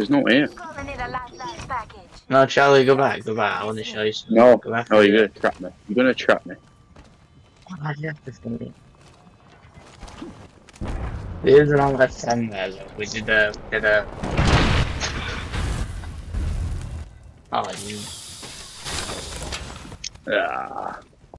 There's no air. No, Charlie, go back, go back. I want to show you something. No. Go back. Oh, you're gonna trap me. You're gonna trap me. Oh, left this gonna be- There's an left hand there, look. We did a, did a... Oh, you... Ah.